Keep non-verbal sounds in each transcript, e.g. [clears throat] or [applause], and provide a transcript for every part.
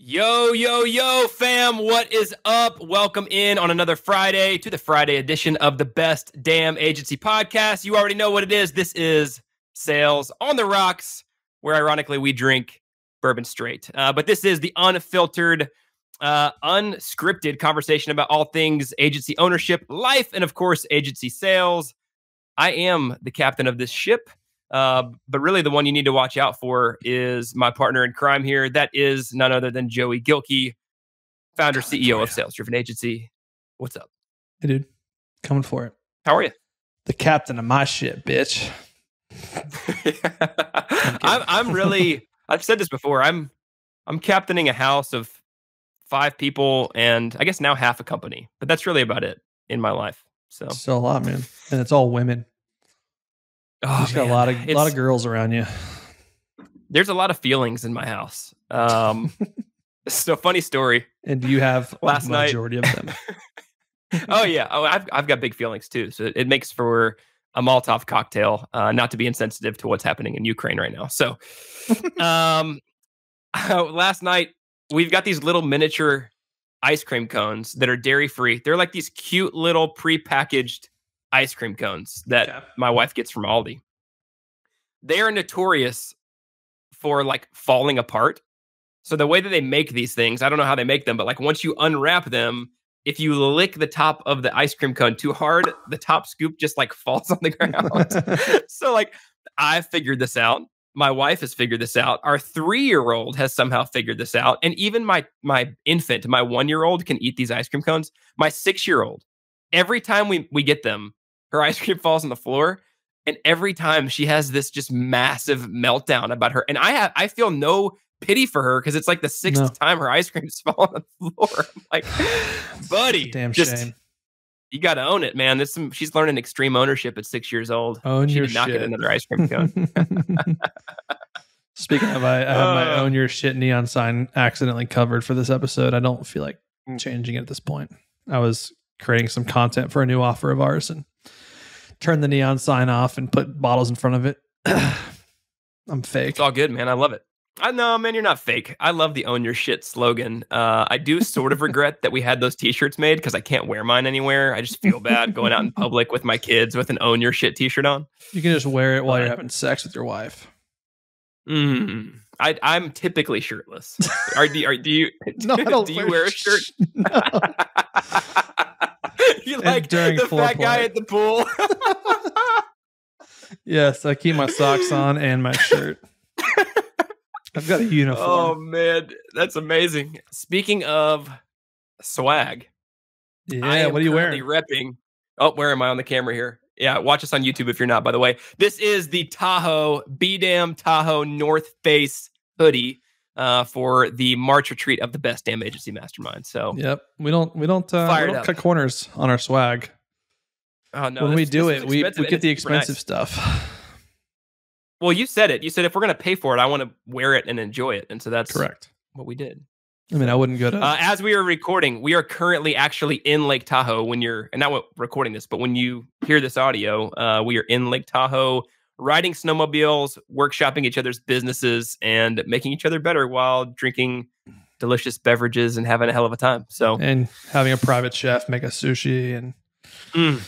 Yo, yo, yo, fam, what is up? Welcome in on another Friday to the Friday edition of the Best Damn Agency podcast. You already know what it is. This is Sales on the Rocks, where ironically we drink bourbon straight. Uh, but this is the unfiltered, uh, unscripted conversation about all things agency ownership, life, and of course, agency sales. I am the captain of this ship. Uh, but really, the one you need to watch out for is my partner in crime here. That is none other than Joey Gilkey, founder, Coming CEO for of ya. Sales Driven Agency. What's up? Hey, dude, coming for it. How are you? The captain of my shit, bitch. [laughs] I'm, I'm really. [laughs] I've said this before. I'm I'm captaining a house of five people and I guess now half a company, but that's really about it in my life. So, Still a lot, man, and it's all women. Oh, you got a lot of a lot of girls around you. there's a lot of feelings in my house. Um, [laughs] so funny story. And do you have Last night- majority of them? [laughs] oh yeah. Oh, I've I've got big feelings too. So it makes for a Molotov cocktail. Uh, not to be insensitive to what's happening in Ukraine right now. So, um, [laughs] last night we've got these little miniature ice cream cones that are dairy free. They're like these cute little pre-packaged ice cream cones that my wife gets from Aldi. They are notorious for like falling apart. So the way that they make these things, I don't know how they make them, but like once you unwrap them, if you lick the top of the ice cream cone too hard, the top scoop just like [laughs] falls on the ground. [laughs] so like I figured this out. My wife has figured this out. Our three-year-old has somehow figured this out, and even my my infant, my one-year-old, can eat these ice cream cones. My six-year-old, every time we we get them, her ice cream falls on the floor, and every time she has this just massive meltdown about her. And I have I feel no pity for her because it's like the sixth No. time her ice cream's [laughs] fallen on the floor. [laughs] I'm like, [sighs] buddy, damn just shame. you got to own it, man. This some, she's learning extreme ownership at six years old. Own she your did not shit. get another ice cream cone. [laughs] Speaking of, I, I have my Uh. own your shit neon sign accidentally covered for this episode. I don't feel like Mm. changing it at this point. I was creating some content for a new offer of ours and turned the neon sign off and put bottles in front of it. [clears throat] I'm fake. It's all good, man. I love it. I know, man, you're not fake. I love the own your shit slogan. Uh, I do [laughs] sort of regret that we had those t-shirts made because I can't wear mine anywhere. I just feel bad going out in public with my kids with an own your shit t-shirt on. You can just wear it while you're having sex with your wife. Mm. I, I'm typically shirtless. Are, do, are, do you [laughs] No, I [laughs] don't do you wear a shirt? sh- No. [laughs] you like during the fat foreplay. guy at the pool? [laughs] yes, I keep my socks on and my shirt. I've got a [laughs] oh, uniform. oh man, that's amazing. Speaking of swag, yeah, what are you wearing? Repping. Oh, where am I on the camera here? Yeah, watch us on YouTube if you're not. By the way, this is the Tahoe B Dam Tahoe North Face hoodie uh, for the March retreat of the Best Damn Agency Mastermind. So, Yep, we don't we don't uh, we don't cut corners on our swag. oh no, when we do it, we, we get the super nice. expensive stuff. Well, you said it. You said if we're gonna pay for it, I want to wear it and enjoy it, and so that's Correct. what we did. I mean, I wouldn't go to. Uh, as we are recording, we are currently actually in Lake Tahoe. When you're, and not recording this, but when you hear this audio, uh, we are in Lake Tahoe, riding snowmobiles, workshopping each other's businesses, and making each other better while drinking delicious beverages and having a hell of a time. So, and having a private chef make us sushi and mm,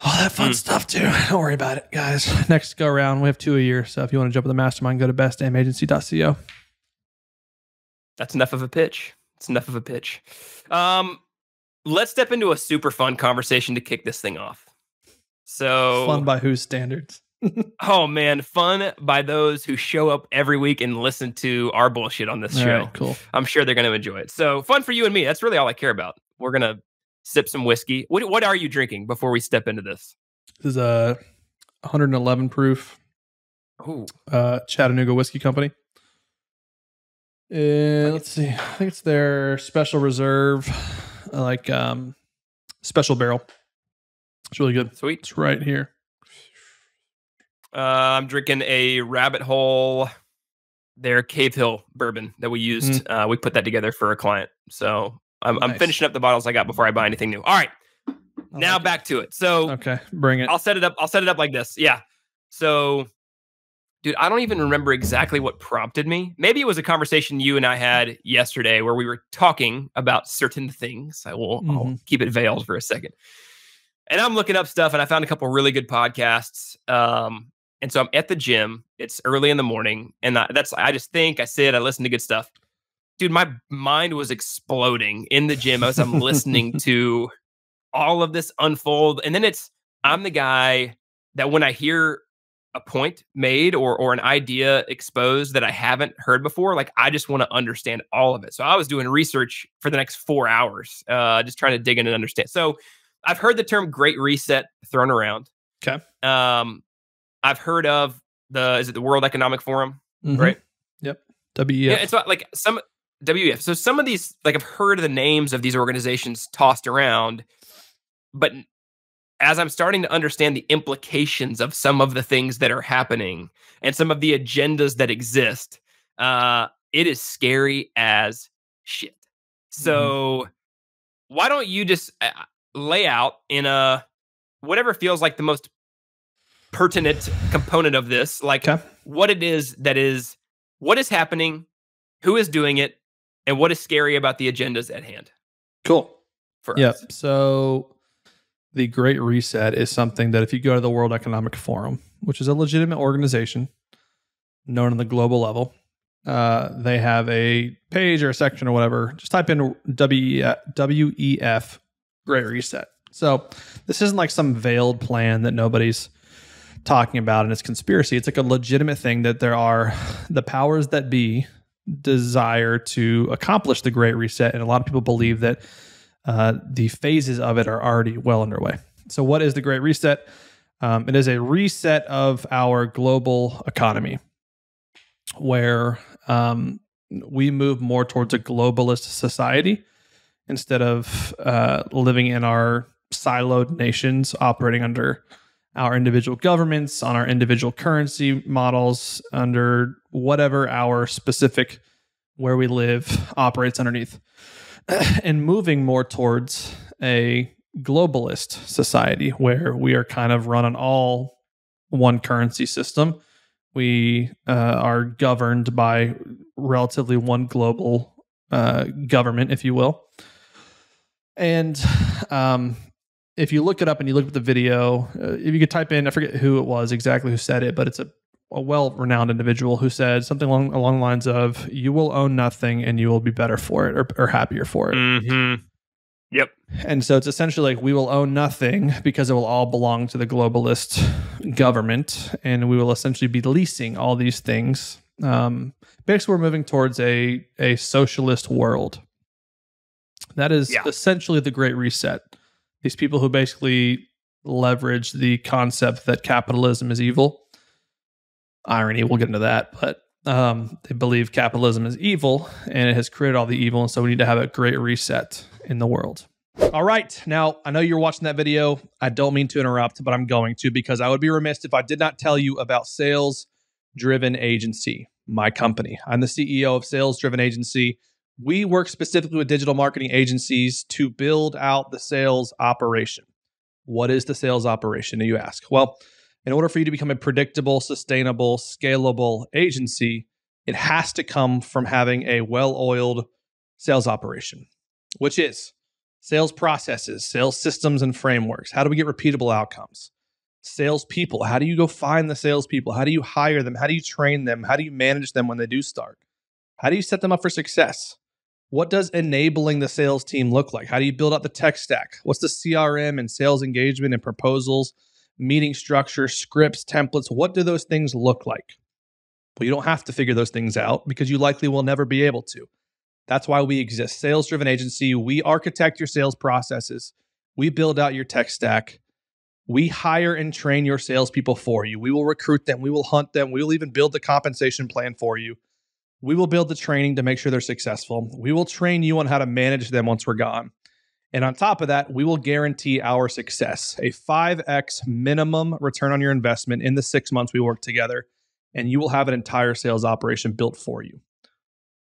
all that fun Mm. stuff too. [laughs] Don't worry about it, guys. Next go around, we have two a year. So if you want to jump in the mastermind, go to bestdamnagency.co. that's enough of a pitch. It's enough of a pitch. Um, let's step into a super fun conversation to kick this thing off. So, Fun by whose standards? Oh man, fun by those who show up every week and listen to our bullshit on this All show. right, cool. I'm sure they're going to enjoy it. So fun for you and me. That's really all I care about. We're gonna sip some whiskey. What what are you drinking before we step into this? This is a 111 proof Ooh, uh, Chattanooga Whiskey Company. Uh, let's see. I think it's their special reserve, like um, special barrel. It's really good. sweet. It's right here. Uh, I'm drinking a Rabbit Hole, their Cavehill bourbon that we used. Uh, we put that together for a client. So I'm, I'm finishing up the bottles I got before I buy anything new. All right, now like it. back to it. So Okay, bring it. I'll set it up. I'll set it up like this. Yeah. So, dude, I don't even remember exactly what prompted me. Maybe it was a conversation you and I had yesterday where we were talking about certain things. I will mm-hmm. I'll keep it veiled for a second. And I'm looking up stuff and I found a couple really good podcasts. Um, and so I'm at the gym. It's early in the morning, and I, that's I just think I sit, I listen to good stuff. Dude, my mind was exploding in the gym as I'm listening [laughs] to all of this unfold. And then it's I'm the guy that when I hear a point made or or an idea exposed that I haven't heard before, like I just want to understand all of it. So I was doing research for the next four hours, uh, just trying to dig in and understand. So I've heard the term "Great Reset" thrown around. Okay. Um, I've heard of the is it the World Economic Forum, mm-hmm. right? Yep. WEF. Yeah, it's like some WEF. So some of these, like I've heard the names of these organizations tossed around, but as I'm starting to understand the implications of some of the things that are happening and some of the agendas that exist, uh, it is scary as shit. So, mm-hmm. why don't you just uh, lay out in a whatever feels like the most pertinent component of this, like okay. what it is that is what is happening, who is doing it, and what is scary about the agendas at hand. Cool. For yep. Us. So the Great Reset is something that if you go to the World Economic Forum, which is a legitimate organization known on the global level, uh, they have a page or a section or whatever. Just type in WEF Great Reset. So this isn't like some veiled plan that nobody's talking about and it's conspiracy. It's like a legitimate thing that there are [sighs] the powers that be desire to accomplish the Great Reset, and a lot of people believe that uh, the phases of it are already well underway. So, what is the Great Reset? Um, it is a reset of our global economy where um, we move more towards a globalist society instead of uh, living in our siloed nations operating under our individual governments, on our individual currency models, under whatever our specific where we live operates underneath. [clears throat] and moving more towards a globalist society where we are kind of run on all one currency system. We uh, are governed by relatively one global uh, government, if you will. And um, if you look it up and you look at the video, uh, if you could type in, I forget who it was exactly who said it, but it's a a well-renowned individual who said something along along the lines of "You will own nothing, and you will be better for it, or, or happier for it." Mm-hmm. Yep. And so it's essentially like we will own nothing because it will all belong to the globalist government, and we will essentially be leasing all these things. Um, basically, we're moving towards a a socialist world. That is yeah. essentially the Great Reset. These people who basically leverage the concept that capitalism is evil irony. We'll get into that, but um, they believe capitalism is evil and it has created all the evil, and so we need to have a great reset in the world. All right. Now, I know you're watching that video. I don't mean to interrupt, but I'm going to because I would be remiss if I did not tell you about Sales Driven Agency, my company. I'm the CEO of Sales Driven Agency. We work specifically with digital marketing agencies to build out the sales operation. What is the sales operation, you ask? Well, in order for you to become a predictable, sustainable, scalable agency, it has to come from having a well oiled sales operation, which is sales processes, sales systems and frameworks. How do we get repeatable outcomes? Salespeople. How do you go find the salespeople? How do you hire them? How do you train them? How do you manage them when they do start? How do you set them up for success? What does enabling the sales team look like? How do you build out the tech stack? What's the CRM and sales engagement and proposals meeting structure, scripts, templates. What do those things look like? Well, you don't have to figure those things out because you likely will never be able to. That's why we exist. Sales driven agency. We architect your sales processes. We build out your tech stack. We hire and train your salespeople for you. We will recruit them. We will hunt them. We will even build the compensation plan for you. We will build the training to make sure they're successful. We will train you on how to manage them once we're gone. And on top of that, we will guarantee our success a 5x minimum return on your investment in the six months we work together. And you will have an entire sales operation built for you.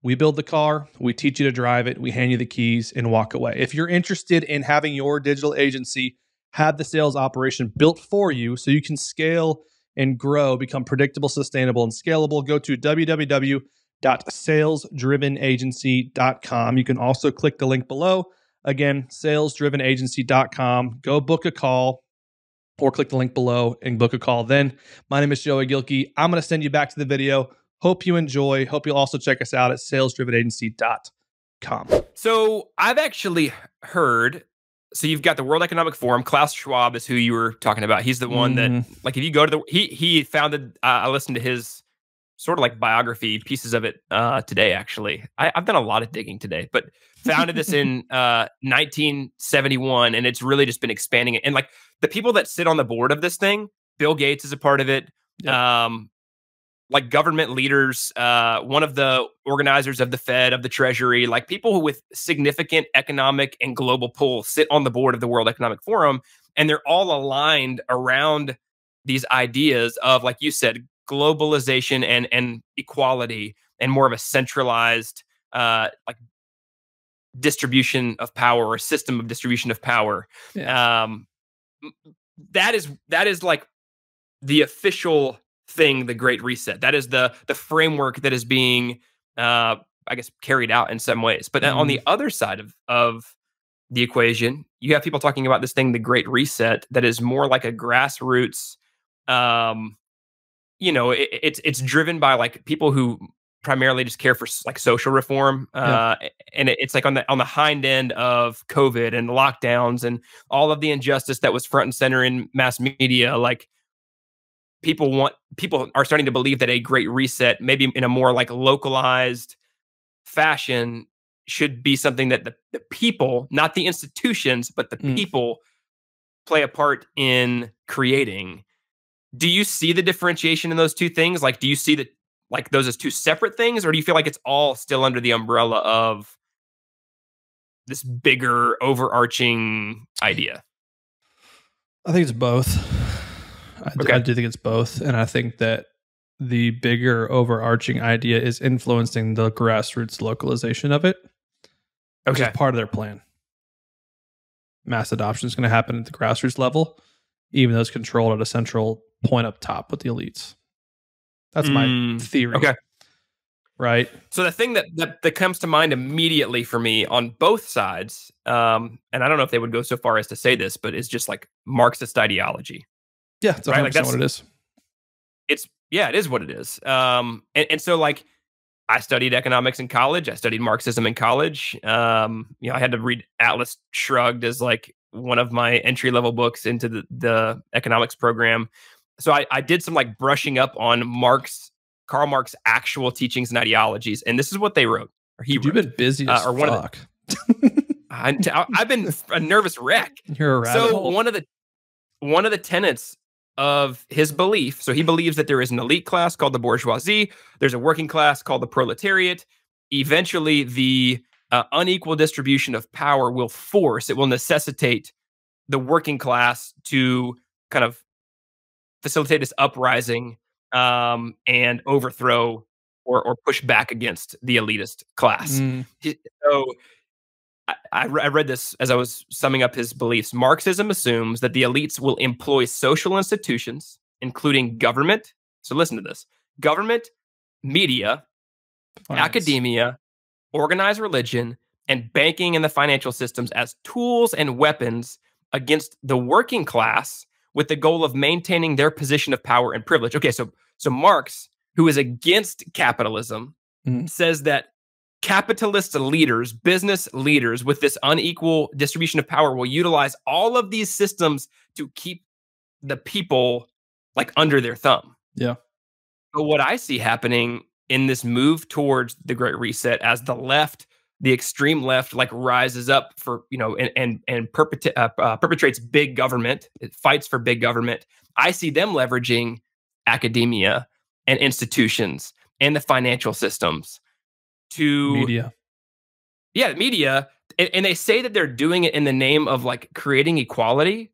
We build the car, we teach you to drive it, we hand you the keys and walk away. If you're interested in having your digital agency have the sales operation built for you so you can scale and grow, become predictable, sustainable, and scalable, go to www.salesdrivenagency.com. You can also click the link below. Again, salesdrivenagency.com. Go book a call or click the link below and book a call. Then, my name is Joey Gilkey. I'm going to send you back to the video. Hope you enjoy. Hope you'll also check us out at salesdrivenagency.com. So, I've actually heard so you've got the World Economic Forum. Klaus Schwab is who you were talking about. He's the one mm. that, like, if you go to the he he founded. Uh, I listened to his sort of like biography pieces of it uh, today. Actually, I, have done a lot of digging today, but founded this [laughs] in uh, 1971, and it's really just been expanding it. And like the people that sit on the board of this thing, Bill Gates is a part of it. Yep. Um, like government leaders, uh, one of the organizers of the Fed, of the Treasury, like people with significant economic and global pull sit on the board of the World Economic Forum. And they're all aligned around these ideas of, like you said, globalization and, and equality and more of a centralized, uh, like distribution of power or system of distribution of power. Yeah. Um, that is that is like the official thing the great reset that is the the framework that is being uh i guess carried out in some ways but mm-hmm. on the mm-hmm. other side of of the equation you have people talking about this thing the great reset that is more like a grassroots um you know it, it's it's driven by like people who primarily just care for like social reform uh yeah. and it, it's like on the on the hind end of covid and lockdowns and all of the injustice that was front and center in mass media like people want people are starting to believe that a great reset, maybe in a more like localized fashion, should be something that the, the people, not the institutions, but the mm. people play a part in creating. Do you see the differentiation in those two things? Like, do you see that like those as two separate things, or do you feel like it's all still under the umbrella of this bigger overarching idea? I think it's both. I, okay. I do think it's both, and I think that the bigger overarching idea is influencing the grassroots localization of it. Okay, which is part of their plan. Mass adoption is going to happen at the grassroots level, even though it's controlled at a central point up top with the elites. That's my mm, theory. Okay. Right. So the thing that, that that comes to mind immediately for me on both sides, um, and I don't know if they would go so far as to say this, but it's just like Marxist ideology. Yeah, it's right? like that's what it is. It's yeah, it is what it is. Um, and, and so like I studied economics in college. I studied Marxism in college. Um, you know, I had to read Atlas Shrugged as like one of my entry level books into the, the economics program. So I, I did some like brushing up on Marx, Karl Marx actual teachings and ideologies, and this is what they wrote. Or he You've been busy uh, or one fuck. Of the, [laughs] I, have been a nervous wreck. [laughs] You're a so hole. one of the one of the tenets of his belief. So he believes that there is an elite class called the bourgeoisie, there's a working class called the proletariat. Eventually, the uh, unequal distribution of power will force, it will necessitate the working class to kind of facilitate this uprising um, and overthrow or, or push back against the elitist class. Mm. So I, I, read this as I was summing up his beliefs. Marxism assumes that the elites will employ social institutions, including government. So listen to this government, media, academia, organized religion, and banking and the financial systems as tools and weapons against the working class with the goal of maintaining their position of power and privilege. Okay, so so Marx, who is against capitalism, mm. says that capitalist leaders, business leaders with this unequal distribution of power will utilize all of these systems to keep the people like under their thumb. Yeah. But what I see happening in this move towards the great reset as the left the extreme left like rises up for you know and and and perpet- uh, uh, perpetrates big government it fights for big government i see them leveraging academia and institutions and the financial systems to media. Yeah, media. And, and they say that they're doing it in the name of like creating equality.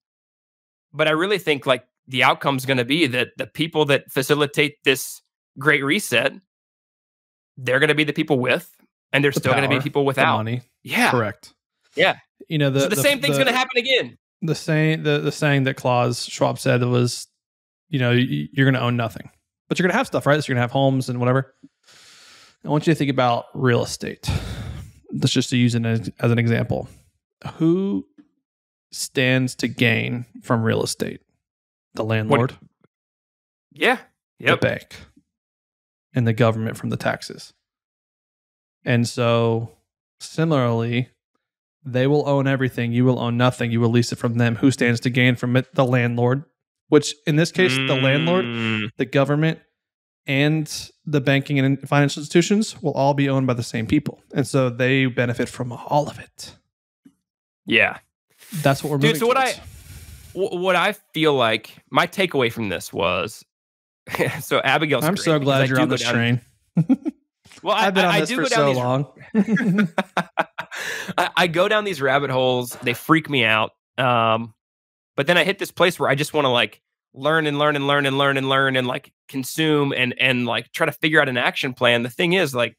But I really think like the outcome is going to be that the people that facilitate this great reset, they're going to be the people with, and there's the still going to be people without money. Yeah, correct. Yeah, you know the, so the, the same thing's going to happen again. The saying the the saying that Klaus Schwab said was you know you're going to own nothing, but you're going to have stuff, right? So you're going to have homes and whatever. I want you to think about real estate. Let's just to use it as, as an example. Who stands to gain from real estate? The landlord, Yeah. the bank, and the government from the taxes. And so, similarly, they will own everything. You will own nothing. You will lease it from them. Who stands to gain from it? The landlord, which in this case, the landlord, Mm, the government, and the banking and financial institutions will all be owned by the same people. And so they benefit from all of it. Yeah. That's what we're Dude, moving so what towards. Wh- What I feel like my takeaway from this was [laughs] so Abigail's. I'm great so glad you're on this train. Well, I, I've been on I this do for go down so these long. [laughs] [laughs] I, I go down these rabbit holes. They freak me out. Um, but then I hit this place where I just want to like learn and learn and learn and learn and learn and like consume and and like try to figure out an action plan. The thing is, like,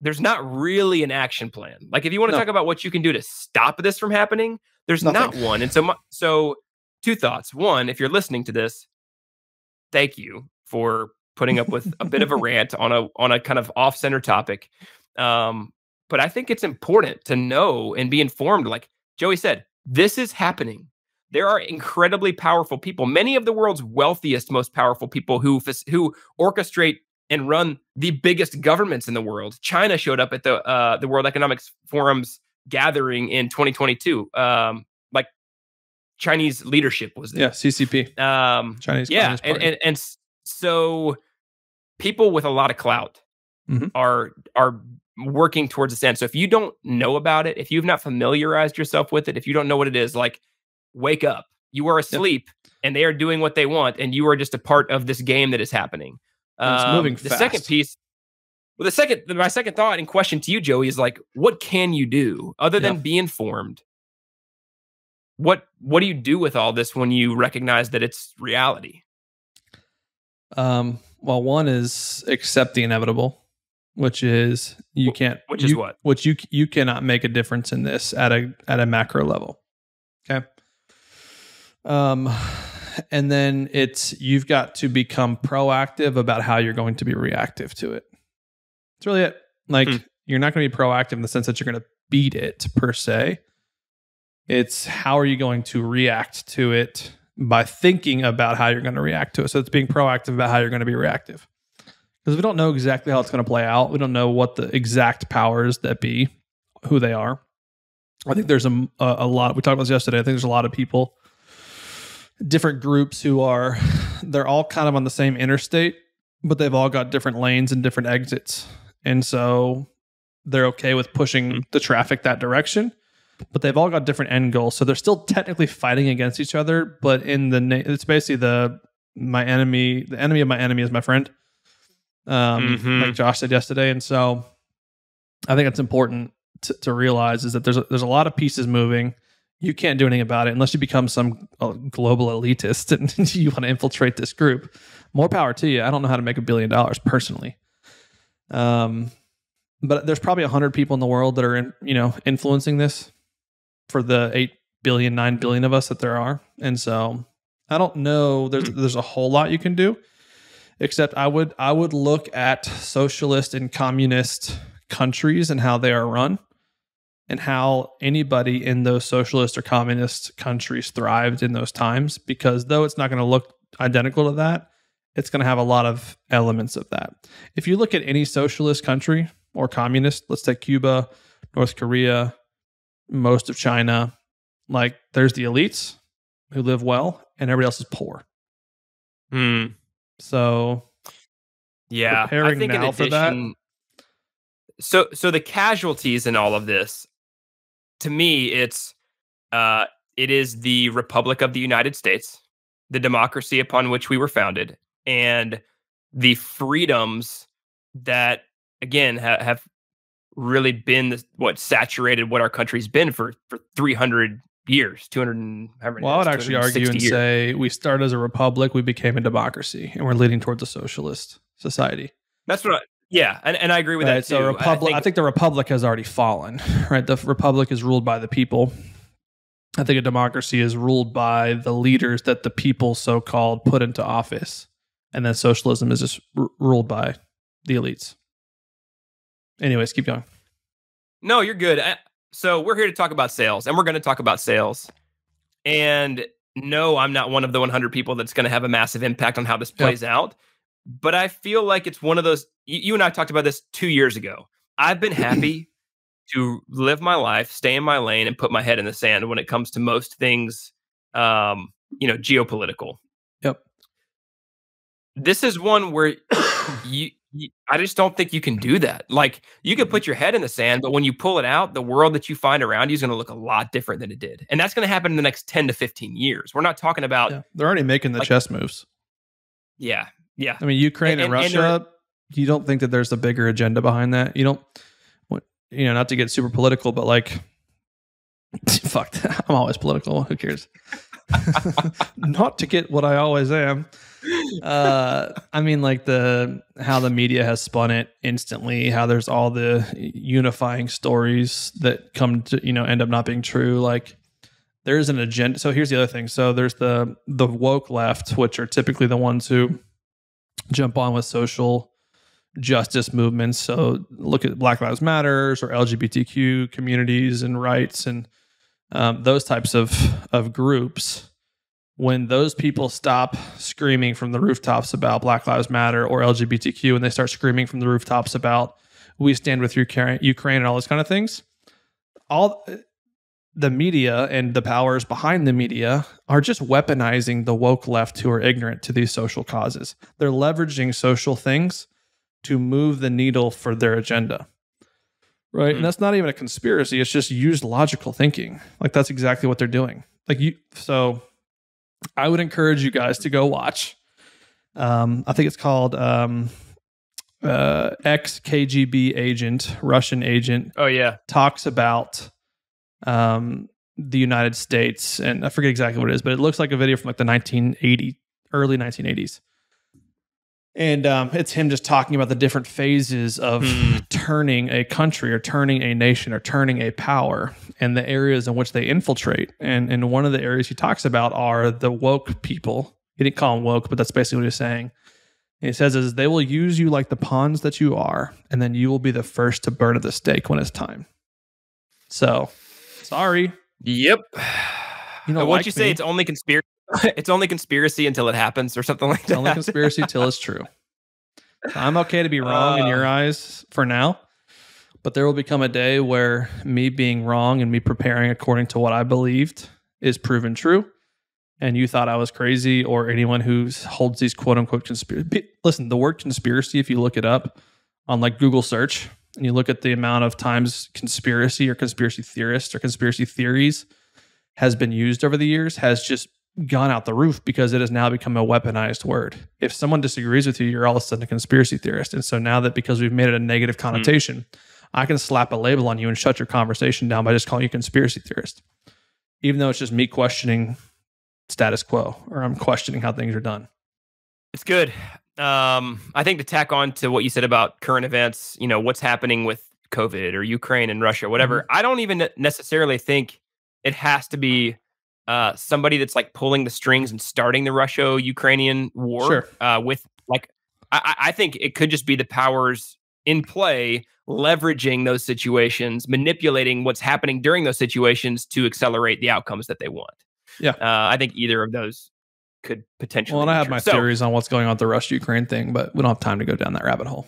there's not really an action plan. Like, if you want to No. talk about what you can do to stop this from happening, there's not one. And so, my, so two thoughts. One, if you're listening to this, thank you for putting up with a bit of a rant on a on a kind of off center topic. Um, but I think it's important to know and be informed. Like Joey said, this is happening. There are incredibly powerful people, many of the world's wealthiest, most powerful people who who orchestrate and run the biggest governments in the world. China showed up at the uh, the World Economic Forum's gathering in 2022. Um, like Chinese leadership was there. yeah, CCP, Um, Chinese yeah, Communist and, and and so people with a lot of clout Mhm. are are working towards this end. So if you don't know about it, if you've not familiarized yourself with it, if you don't know what it is, like wake up. You are asleep, and they are doing what they want, and you are just a part of this game that is happening. And it's Um, moving The second piece. Well, the second, my second thought and question to you, Joey, is like, what can you do other than Yeah. be informed? What What do you do with all this when you recognize that it's reality? Um, well, one is accept the inevitable, which is you can't. which is you- what? Which you you cannot make a difference in this at a at a macro level. Okay. Um, and then it's you've got to become proactive about how you're going to be reactive to it. That's really it. Like Hmm. you're not going to be proactive in the sense that you're going to beat it per se. It's how are you going to react to it by thinking about how you're going to react to it. So it's being proactive about how you're going to be reactive. Because we don't know exactly how it's going to play out. We don't know what the exact powers that be, who they are. I think there's a, a, lot. We talked about this yesterday. I think there's a lot of people, different groups who are, they're all kind of on the same interstate, but they've all got different lanes and different exits. And so they're okay with pushing hmm. the traffic that direction but they've all got different end goals. So they're still technically fighting against each other, but in the na- it's basically the my enemy, the enemy of my enemy is my friend. Um, Mhm. like Josh said yesterday, and so I think it's important to, to realize is that there's a, there's a lot of pieces moving. You can't do anything about it unless you become some uh, global elitist [laughs] and you want to infiltrate this group. More power to you. I don't know how to make a billion dollars personally. Um, but there's probably a 100 people in the world that are in, you know influencing this for the 8 billion 9 mm-hmm. billion of us that there are. And so i don't know there's mm-hmm. there's a whole lot you can do except i would i would look at socialist and communist countries and how they are run and how anybody in those socialist or communist countries thrived in those times because though it's not going to look identical to that it's going to have a lot of elements of that. If you look at any socialist country or communist, let's take Cuba, North Korea, most of China, like there's the elites who live well and everybody else is poor. Hmm. So Yeah, I think in now for that? addition, so so the casualties in all of this, to me, it's uh, it is the Republic of the United States, the democracy upon which we were founded, and the freedoms that again ha- have really been the, what saturated what our country's been for for 300 years 200 and however well, I would actually argue and years. say we started as a republic, we became a democracy, and we're leading towards a socialist society. that's what I, yeah and, and i agree with Right, that too so republic, I think- think the republic has already fallen. [laughs] Right, the republic is ruled by the people, I think a democracy is ruled by the leaders that the people so called put into office. And then socialism is just r- ruled by the elites. Anyways, keep going. No, you're good. I, so we're here to talk about sales, and we're going to talk about sales. And no, I'm not one of the 100 people that's going to have a massive impact on how this plays yep. out. But I feel like it's one of those. You, you and I talked about this two years ago. I've been happy [clears throat] to live my life, stay in my lane, and put my head in the sand when it comes to most things, um, you know, geopolitical. Yep. This is one where you, you, I just don't think you can do that. Like you can mm-hmm. put your head in the sand, but when you pull it out, the world that you find around you is going to look a lot different than it did, and that's going to happen in the next ten to fifteen years. We're not talking about. Yeah, they're already making the like, chess moves. Yeah, yeah. I mean, Ukraine and, and, and Russia. And you don't think that there's a bigger agenda behind that? You don't you know, not to get super political, but like, [laughs] fuck, that. [laughs] I'm always political. Who cares? [laughs] not to get what I always am. Uh, I mean, like the how the media has spun it instantly. How there's all the unifying stories that come to you know end up not being true. Like there's an agenda. So here's the other thing. So there's the the woke left, which are typically the ones who jump on with social justice movements. So look at Black Lives Matters or LGBTQ communities and rights and um, those types of of groups. When those people stop screaming from the rooftops about Black Lives Matter or LGBTQ, and they start screaming from the rooftops about we stand with Ukraine, Ukraine and all those kind of things, all the media and the powers behind the media are just weaponizing the woke left who are ignorant to these social causes. They're leveraging social things to move the needle for their agenda. Right. Mm-hmm. And that's not even a conspiracy. It's just used logical thinking. Like that's exactly what they're doing. Like you, so I would encourage you guys to go watch. Um, I think it's called um, uh, ex KGB agent, Russian agent. Oh yeah, talks about um, the United States, and I forget exactly what it is, but it looks like a video from like the 1980 early 1980s and um, it's him just talking about the different phases of hmm. turning a country or turning a nation or turning a power and the areas in which they infiltrate. And and one of the areas he talks about are the woke people. He didn't call them woke, but that's basically what he's saying. And he says is they will use you like the pawns that you are, and then you will be the first to burn at the stake when it's time. So, sorry. Yep. You know, like you say it's only conspiracy [laughs] it's only conspiracy until it happens or something like that. It's only conspiracy till it's [laughs] true. I'm okay to be wrong uh, in your uh. eyes for now, but there will become a day where me being wrong and me preparing according to what I believed is proven true. And you thought I was crazy, or anyone who holds these quote unquote conspiracy. Listen, the word conspiracy, if you look it up on like Google search and you look at the amount of times conspiracy or conspiracy theorists or conspiracy theories has been used over the years, has just gone out the roof because it has now become a weaponized word. If someone disagrees with you, you're all of a sudden a conspiracy theorist. And so now that because we've made it a negative hmm. connotation, mm. I can slap a label on you and shut your conversation down by just calling you a conspiracy theorist, even though it's just me questioning status quo or I'm questioning how things are done. It's good. Um, I think to tack on to what you said about current events, you know, what's happening with COVID or Ukraine and Russia, whatever, mm-hmm. I don't even necessarily think it has to be uh, somebody that's like pulling the strings and starting the Russia Ukrainian war sure. uh, with like I, I think it could just be the powers in play leveraging those situations, manipulating what's happening during those situations to accelerate the outcomes that they want. Yeah, uh, I think either of those could potentially. Well, and I have true. my so, theories on what's going on with the Russia Ukraine thing, but we don't have time to go down that rabbit hole.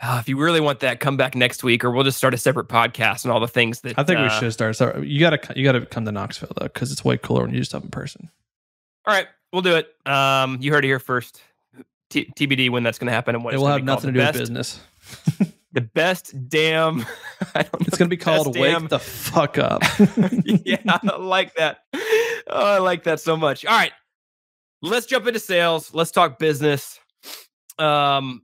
Uh, if you really want that, come back next week, or we'll just start a separate podcast and all the things that I think uh, we should start. So you gotta you gotta come to Knoxville though, because it's way cooler when you just have in person. All right, we'll do it. Um, you heard it here first. T- TBD when that's going to happen and what it will have nothing to do best, with business. [laughs] the best damn. [laughs] I don't it's going to be called "Wake damn. the Fuck Up." [laughs] yeah, I like that. Oh, I like that so much. All right, let's jump into sales. Let's talk business. Um,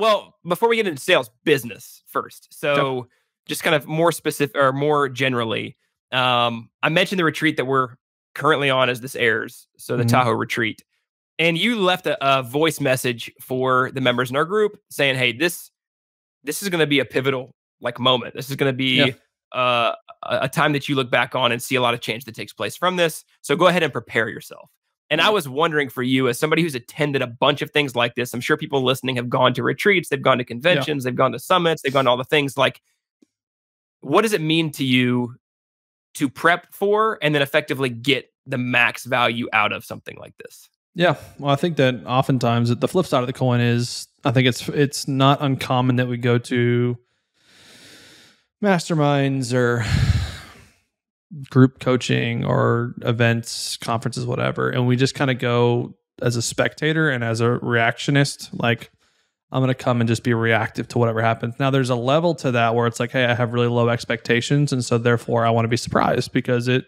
well, before we get into sales, business first. So, just kind of more specific or more generally, um, I mentioned the retreat that we're currently on as this airs. So, the mm-hmm. Tahoe retreat. And you left a, a voice message for the members in our group saying, "Hey, this this is going to be a pivotal like moment. This is going to be yeah. uh, a time that you look back on and see a lot of change that takes place from this. So go ahead and prepare yourself. And I was wondering for you, as somebody who's attended a bunch of things like this, I'm sure people listening have gone to retreats, they've gone to conventions, yeah. they've gone to summits, they've gone to all the things. Like, what does it mean to you to prep for and then effectively get the max value out of something like this? Yeah, well, I think that oftentimes the flip side of the coin is I think it's it's not uncommon that we go to masterminds or group coaching or events, conferences, whatever, and we just kind of go as a spectator and as a reactionist, like I'm going to come and just be reactive to whatever happens. Now, there's a level to that where it's like, hey, I have really low expectations, and so therefore I want to be surprised because it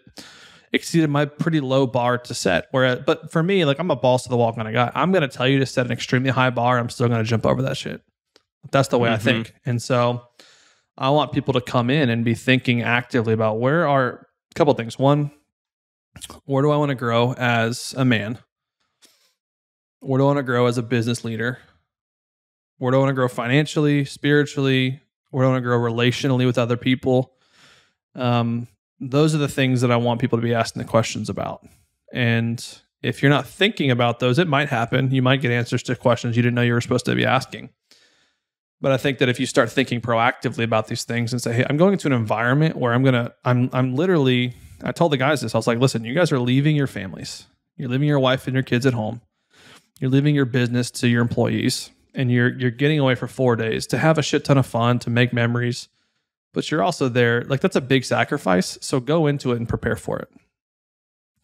exceeded my pretty low bar to set. Where, but for me, like I'm a balls to the wall kind of guy. I'm going to tell you to set an extremely high bar. I'm still going to jump over that shit. That's the way mm-hmm. I think. And so I want people to come in and be thinking actively about where are a couple things. One, where do I want to grow as a man? Where do I want to grow as a business leader? Where do I want to grow financially, spiritually? Where do I want to grow relationally with other people? Um, those are the things that I want people to be asking the questions about. And if you're not thinking about those, it might happen. You might get answers to questions you didn't know you were supposed to be asking. But I think that if you start thinking proactively about these things and say, "Hey, I'm going into an environment where I'm going to I'm I'm literally I told the guys this. I was like, "Listen, you guys are leaving your families. You're leaving your wife and your kids at home. You're leaving your business to your employees and you're you're getting away for 4 days to have a shit ton of fun, to make memories." but you're also there. Like that's a big sacrifice. So go into it and prepare for it.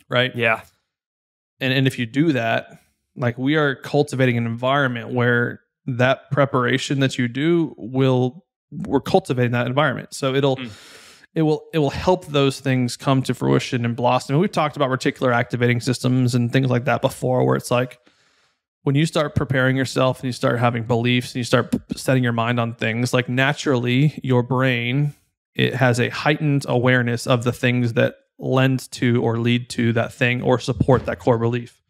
Right. Yeah. And and if you do that, like we are cultivating an environment where that preparation that you do will we're cultivating that environment. So it'll mm. it will it will help those things come to fruition and blossom. And we've talked about reticular activating systems and things like that before where it's like when you start preparing yourself and you start having beliefs and you start setting your mind on things, like naturally your brain it has a heightened awareness of the things that lend to or lead to that thing or support that core belief.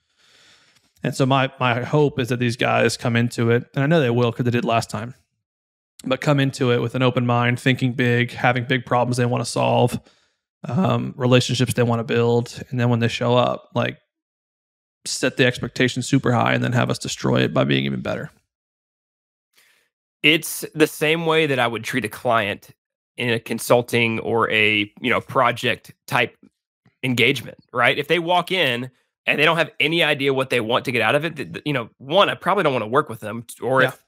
And so my my hope is that these guys come into it, and I know they will because they did last time, but come into it with an open mind, thinking big, having big problems they want to solve, um, relationships they want to build, and then when they show up, like set the expectation super high and then have us destroy it by being even better. It's the same way that I would treat a client in a consulting or a, you know, project type engagement, right? If they walk in and they don't have any idea what they want to get out of it, you know, one, I probably don't want to work with them or yeah. if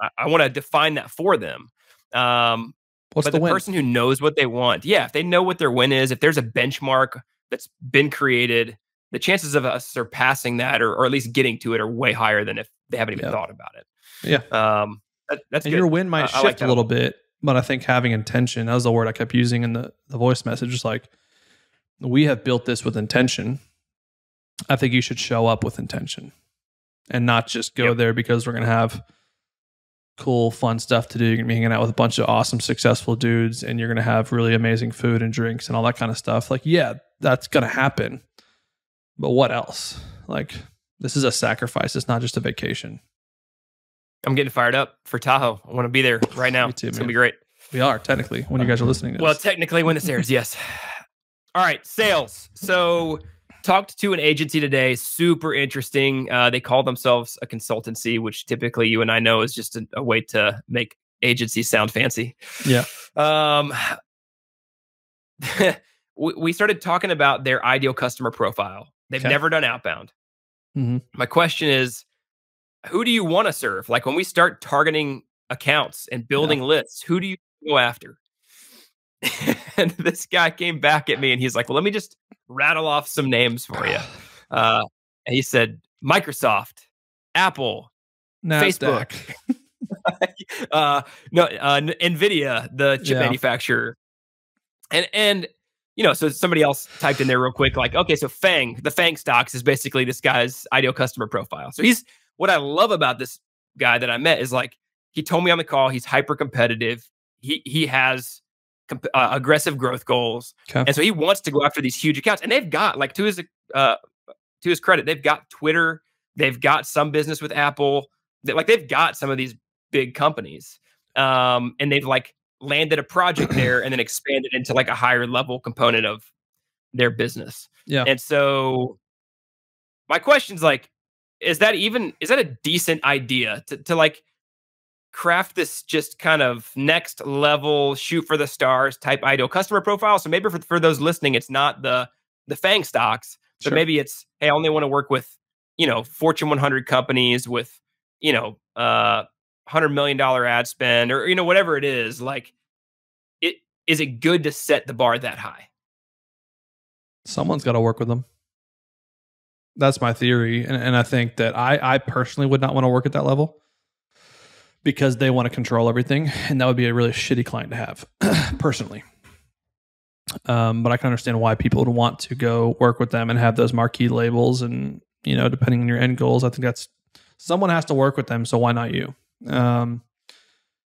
I, I want to define that for them. Um, What's but the, the person who knows what they want, yeah, if they know what their win is, if there's a benchmark that's been created, the chances of us surpassing that or, or at least getting to it are way higher than if they haven't even yeah. thought about it. Yeah. Um, that, that's and good. your win might uh, shift like a little bit, but I think having intention, that was the word I kept using in the, the voice message. Is like, we have built this with intention. I think you should show up with intention and not just go yep. there because we're going to have cool, fun stuff to do. You're going to be hanging out with a bunch of awesome, successful dudes and you're going to have really amazing food and drinks and all that kind of stuff. Like, yeah, that's going to happen. But what else? Like this is a sacrifice. It's not just a vacation. I'm getting fired up for Tahoe. I want to be there right now. [sighs] Too, it's gonna be great. We are technically when you guys are listening. well, technically when this airs, yes. [sighs] All right, sales. So talked to an agency today. Super interesting. Uh, they call themselves a consultancy, which typically you and I know is just a, a way to make agencies sound fancy. Yeah. Um, [laughs] we started talking about their ideal customer profile They've okay. never done outbound. Mm-hmm. My question is, who do you want to serve? Like when we start targeting accounts and building yeah. lists, who do you go after? [laughs] and this guy came back at me and he's like, well, let me just rattle off some names for you. [sighs] Uh, he said Microsoft, Apple, NASDAQ. Facebook, [laughs] uh, no, uh, Nvidia, the chip yeah. manufacturer, and and you know, so somebody else typed in there real quick, like, okay, so FANG, the FANG stocks is basically this guy's ideal customer profile. So he's what I love about this guy that I met is like he told me on the call he's hyper competitive. He he has comp- uh, aggressive growth goals, okay. and so he wants to go after these huge accounts. And they've got like to his uh to his credit, they've got Twitter, they've got some business with Apple, they, like they've got some of these big companies, um, and they've like landed a project [clears throat] there and then expanded into like a higher level component of their business. Yeah. And so my question's like, is that even is that a decent idea to, to like craft this just kind of next level shoot for the stars type ideal customer profile? So maybe for, for those listening, it's not the the FANG stocks, but Sure. maybe it's hey, I only want to work with, you know, Fortune 100 companies with, you know, uh 100 million dollar ad spend or you know whatever it is, like it is it good to set the bar that high? someone's got to work with them. That's my theory, and, and I think that I, I personally would not want to work at that level because they want to control everything, and that would be a really shitty client to have, [clears throat] personally. Um, but I can understand why people would want to go work with them and have those marquee labels, and you know, depending on your end goals, I think that's someone has to work with them. So why not you? Um,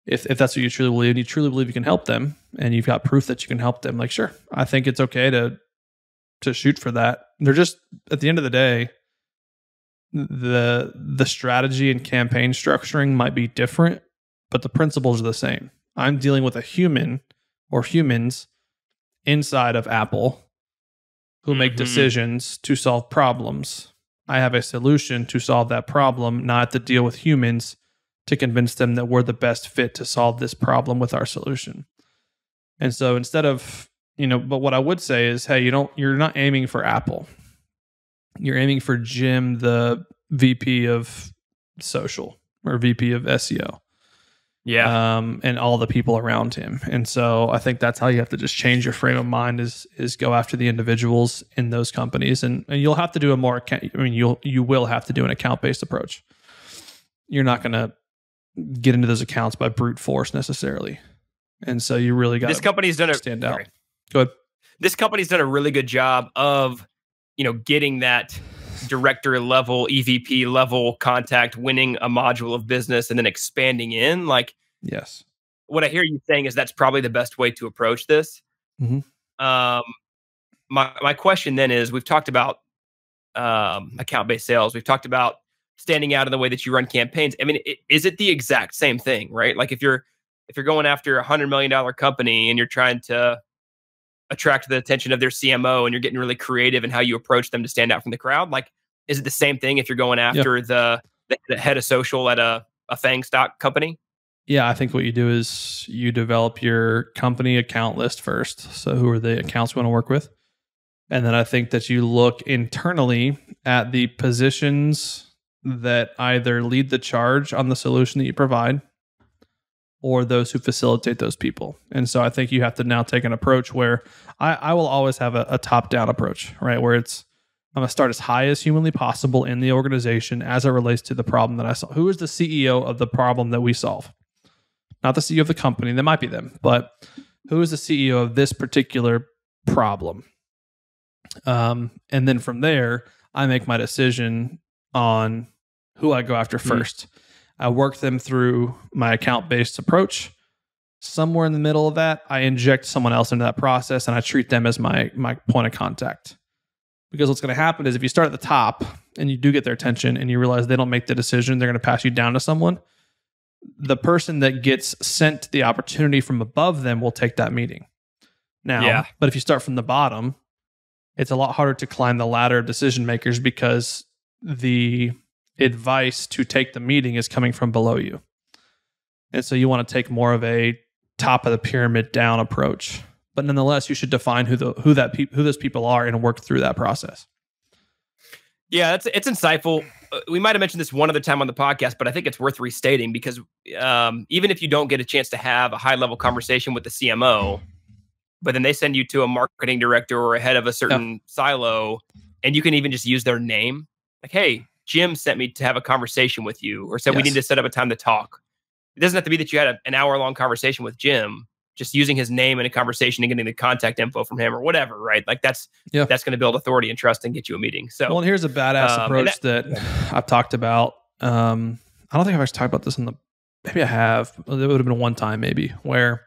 if if that's what you truly believe, and you truly believe you can help them, and you've got proof that you can help them, like sure, I think it's okay to to shoot for that. They're just at the end of the day, the the strategy and campaign structuring might be different, but the principles are the same. I'm dealing with a human or humans inside of Apple who make Mhm. decisions to solve problems. I have a solution to solve that problem, not to deal with humans to convince them that we're the best fit to solve this problem with our solution. And so instead of, you know, but what I would say is, hey, you don't you're not aiming for Apple. You're aiming for Jim, the VP of social or VP of SEO Yeah. um, and all the people around him. And so I think that's how you have to just change your frame of mind is is go after the individuals in those companies, and, and you'll have to do a more. account- I mean, you'll you will have to do an account based approach. You're not going to get into those accounts by brute force necessarily, and so you really got this company's done a stand out. sorry. Go ahead. This company's done a really good job of, you know, getting that director level, EVP level contact, winning a module of business, and then expanding in. Like Yes. what I hear you saying is that's probably the best way to approach this. Mhm. Um, my my question then is: We've talked about um, account based sales. We've talked about standing out in the way that you run campaigns. I mean, i- is it the exact same thing, right? Like if you're if you're going after a hundred million dollar company and you're trying to attract the attention of their CMO and you're getting really creative in how you approach them to stand out from the crowd, like is it the same thing if you're going after the, the the head of social at a a FANG stock company? Yeah, I think what you do is you develop your company account list first. So, who are the accounts we want to work with? And then I think that you look internally at the positions that either lead the charge on the solution that you provide or those who facilitate those people. And so I think you have to now take an approach where I, I will always have a, a top down approach, right? Where it's, I'm going to start as high as humanly possible in the organization as it relates to the problem that I solve. Who is the CEO of the problem that we solve? Not the CEO of the company, that might be them, but who is the CEO of this particular problem? Um, and then from there, I make my decision on who I go after Mhm. first. I work them through my account based approach. Somewhere in the middle of that, I inject someone else into that process and I treat them as my my point of contact. Because what's going to happen is if you start at the top and you do get their attention and you realize they don't make the decision, they're going to pass you down to someone. The person that gets sent the opportunity from above them will take that meeting. Now, Yeah. but if you start from the bottom, it's a lot harder to climb the ladder of decision makers because the advice to take the meeting is coming from below you. And so you want to take more of a top of the pyramid down approach. But nonetheless, you should define who the who that peop who those people are and work through that process. Yeah, it's it's insightful. Uh, We might have mentioned this one other time on the podcast, but I think it's worth restating because um, even if you don't get a chance to have a high level conversation with the CMO, but then they send you to a marketing director or a head of a certain silo, and you can even just use their name, like, "Hey, Jim sent me to have a conversation with you," or said we need to set up a time to talk. It doesn't have to be that you had a, an hour long conversation with Jim. Just using his name in a conversation and getting the contact info from him or whatever, right? Like that's Yeah. that's going to build authority and trust and get you a meeting. So Well, and here's a badass Um, approach that, [sighs] I've talked about. Um, I don't think I've actually talked about this in the. Maybe I have. It would have been one time, maybe where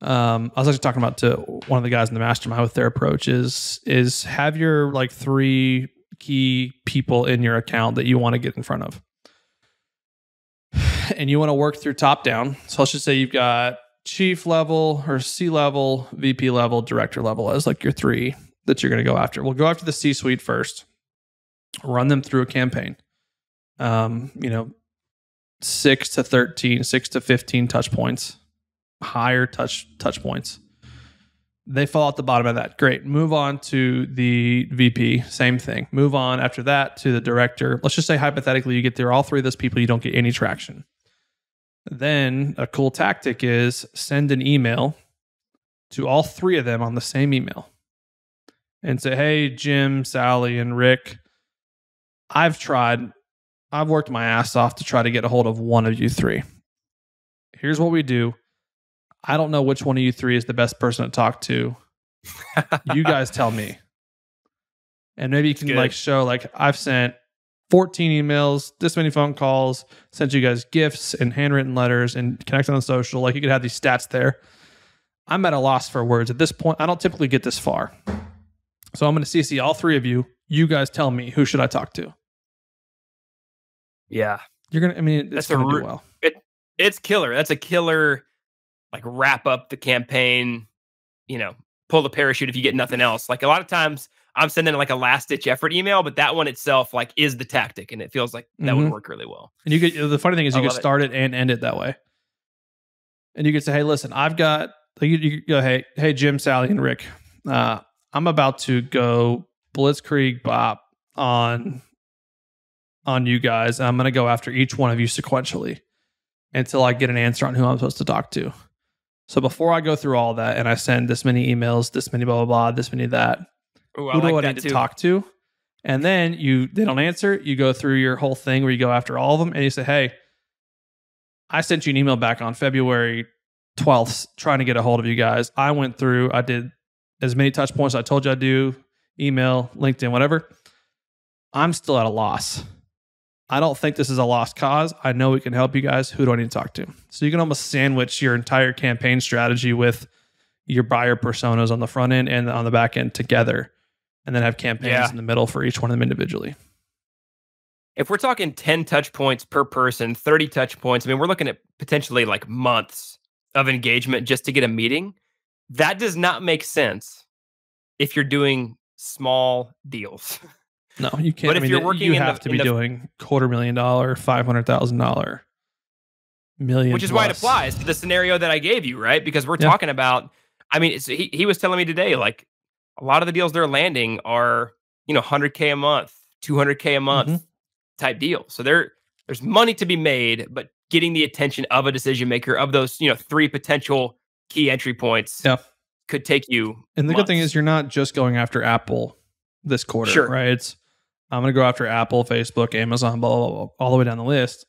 um, I was actually talking about to one of the guys in the mastermind with their approach is is have your like three key people in your account that you want to get in front of, [sighs] and you want to work through top down. So let's just say you've got chief level or C level, VP level, director level as like your three that you're going to go after. We'll go after the C suite first, run them through a campaign. Um, you know, six to 13, six to 15 touch points, higher touch touch points. They fall at the bottom of that. Great. Move on to the VP. Same thing. Move on after that to the director. Let's just say hypothetically you get there all three of those people, you don't get any traction. Then a cool tactic is send an email to all three of them on the same email and say, Hey, Jim, Sally, and Rick, I've tried, I've worked my ass off to try to get a hold of one of you three. Here's what we do. I don't know which one of you three is the best person to talk to. you [laughs] guys tell me. And maybe you can Good. like show like I've sent 14 emails, this many phone calls, sent you guys gifts and handwritten letters and connect on social. Like you could have these stats there. I'm at a loss for words at this point. I don't typically get this far. So I'm going to CC all three of you. You guys tell me who should I talk to. Yeah. You're going to, I mean, it's going to do well. It, It's killer. That's a killer, like wrap up the campaign, you know, pull the parachute if you get nothing else. Like a lot of times I'm sending like a last ditch effort email, but that one itself like is the tactic and it feels like that Mhm. would work really well. And you could, the funny thing is I you could love it. start it and end it that way. And you could say, hey, listen, I've got, you, you go, hey, hey, Jim, Sally, and Rick, uh, I'm about to go blitzkrieg bop on on you guys. I'm going to go after each one of you sequentially until I get an answer on who I'm supposed to talk to. So before I go through all that and I send this many emails, this many blah blah blah, this many that, Ooh, who I like do I that need too. to talk to? And then you they don't answer. You go through your whole thing where you go after all of them and you say, "Hey, I sent you an email back on February 12th trying to get a hold of you guys. I went through, I did as many touch points as I told you I'd do, email, LinkedIn, whatever. I'm still at a loss. I don't think this is a lost cause. I know we can help you guys. Who do I need to talk to? So you can almost sandwich your entire campaign strategy with your buyer personas on the front end and on the back end together, and then have campaigns Yeah. in the middle for each one of them individually. If we're talking 10 touch points per person, 30 touch points, I mean, we're looking at potentially like months of engagement just to get a meeting. That does not make sense if you're doing small deals. [laughs] No, you can't. But I if mean, you're you working in the- have to be the- doing quarter million dollar, five hundred thousand dollar, million, which is why it applies to the scenario that I gave you, right? Because we're Yeah. talking about, I mean, it's, he, he was telling me today, like a lot of the deals they're landing are, you know, 100K a month, 200K a month Mhm. type deal. So there, there's money to be made, but getting the attention of a decision maker of those, you know, three potential key entry points Yeah. could take you. And the good thing is, you're not just going after Apple this quarter, Sure. right? It's I'm going to go after Apple, Facebook, Amazon, blah, blah, blah, all the way down the list.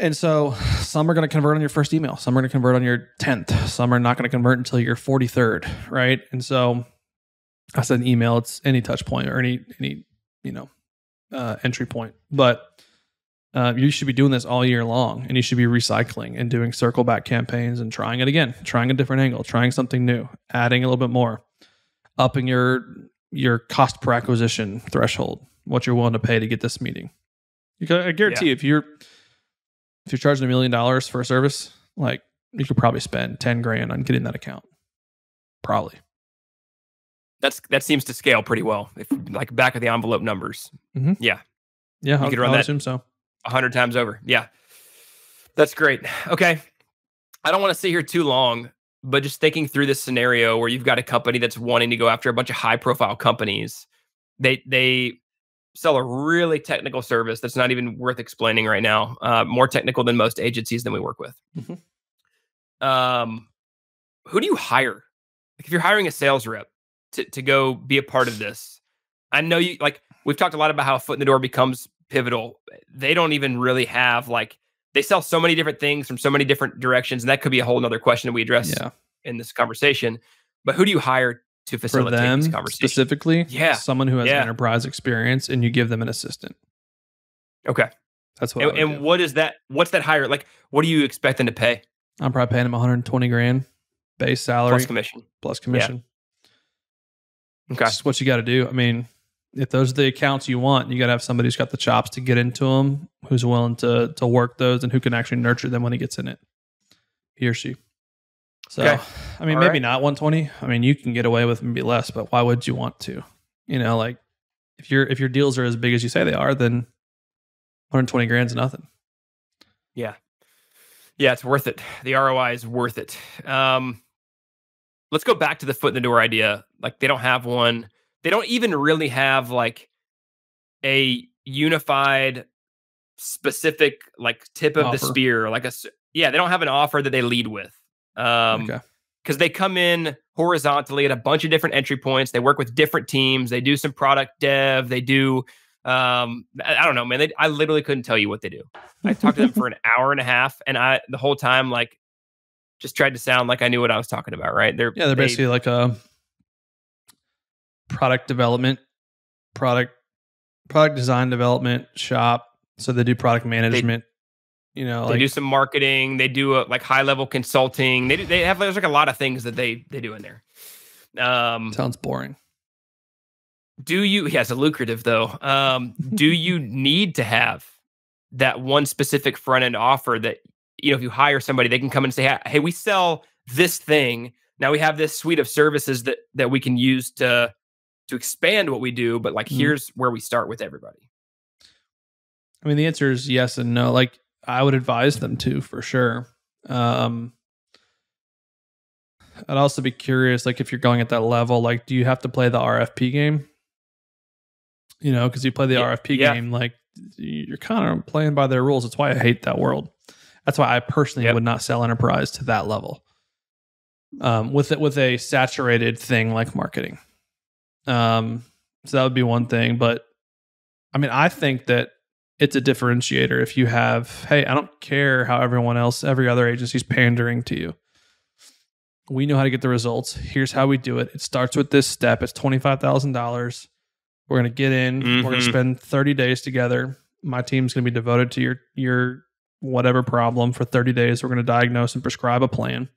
And so some are going to convert on your first email, some are going to convert on your 10th, some are not going to convert until your 43rd, right? And so I said email, it's any touch point or any, any, you know, uh, entry point. But uh, you should be doing this all year long and you should be recycling and doing circle back campaigns and trying it again, trying a different angle, trying something new, adding a little bit more, upping your your cost per acquisition threshold, what you're willing to pay to get this meeting. You can, I guarantee you, if you're if you're charging a million dollars for a service, like you could probably spend 10 grand on getting that account. Probably. that's, that seems to scale pretty well. If like back of the envelope numbers, mm-hmm. Yeah, I'll, could run I'll that- assume so. a hundred times over. Yeah. That's great. Okay. I don't want to sit here too long, but just thinking through this scenario where you've got a company that's wanting to go after a bunch of high profile companies. They they sell a really technical service that's not even worth explaining right now. Uh, more technical than most agencies that we work with. Mhm. Um, who do you hire? Like if you're hiring a sales rep to, to go be a part of this, I know you like we've talked a lot about how foot in the door becomes pivotal. They don't even really have like they sell so many different things from so many different directions, and that could be a whole nother question that we address Yeah. in this conversation. But who do you hire to For facilitate them this conversation? specifically, Yeah. someone who has Yeah. enterprise experience and you give them an assistant. Okay, That's what and, and what is that? What's that hire? Like, what do you expect them to pay I'm probably paying them 120 grand base salary plus commission? plus commission. Okay, That's what you got to do. I mean, if those are the accounts you want, you got to have somebody who's got the chops to get into them, who's willing to to work those, and who can actually nurture them when he gets in it. he or she. So, Okay. I mean, All maybe right. not 120. I mean, you can get away with maybe less, but why would you want to? You know, like if your if your deals are as big as you say they are, then 120 grand's nothing. Yeah. Yeah, it's worth it. The ROI is worth it. Um, let's go back to the foot in the door idea. Like they don't have one. They don't even really have like a unified specific like tip of the spear like a yeah they don't have an offer that they lead with um okay. because they come in horizontally at a bunch of different entry points. They work with different teams. They do some product dev. They do, um, I, I don't know, man. They, I literally couldn't tell you what they do. I talked to them for an [laughs] hour and a half, and I the whole time like just tried to sound like I knew what I was talking about. Right? They're Yeah, they're they- basically like a product development, product product design development shop. So they do product management. you know, they like do some marketing. They do uh like high level consulting. They do, they have there's like a lot of things that they they do in there. Um, sounds boring. do you yeah it's a lucrative though um do [laughs] you need to have that one specific front end offer that you know if you hire somebody they can come and say "Hey, hey we sell this thing now we have this suite of services that that we can use to to expand what we do but like Mhm. here's where we start with everybody I mean, the answer is yes and no. Like I would advise them to for sure. Um, I'd also be curious, like if you're going at that level, like do you have to play the RFP game? You know, because you play the Yeah, RFP yeah. game, like you're kind of playing by their rules. That's why I hate that world. That's why I personally Yep. would not sell enterprise to that level. Um, with it with a saturated thing like marketing. Um, so that would be one thing. But I mean, I think that it's a differentiator if you have, hey, I don't care how everyone else, every other agency's pandering to you. We know how to get the results. Here's how we do it. It starts with this step. It's $25,000. We're going to get in. We're going Mhm. to spend 30 days together. My team's going to be devoted to your your whatever problem for 30 days. We're going to diagnose and prescribe a plan.